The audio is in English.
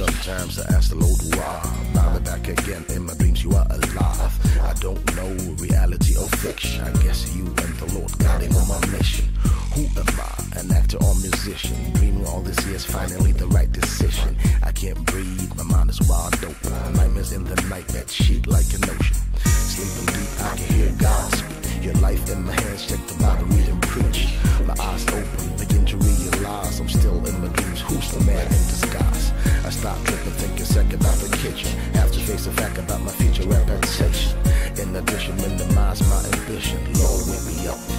Sometimes I ask the Lord why. I'm back again in my dreams, you are alive. I don't know reality or fiction. I guess you and the Lord got him on my mission. Who am I? An actor or musician? Dreaming all this year's finally the right decision. I can't breathe, my mind is wide open. Nightmares in the night that sheet like an ocean. Sleeping deep, I can hear God speak. Your life in my hands, check the Bible, read and preach. My eyes open, begin to realize I'm still in my dreams. Who's the man in? I stop tripping, thinking second about the kitchen. Have to face the fact about my future reputation. In addition, minimize my ambition. Lord, wake me up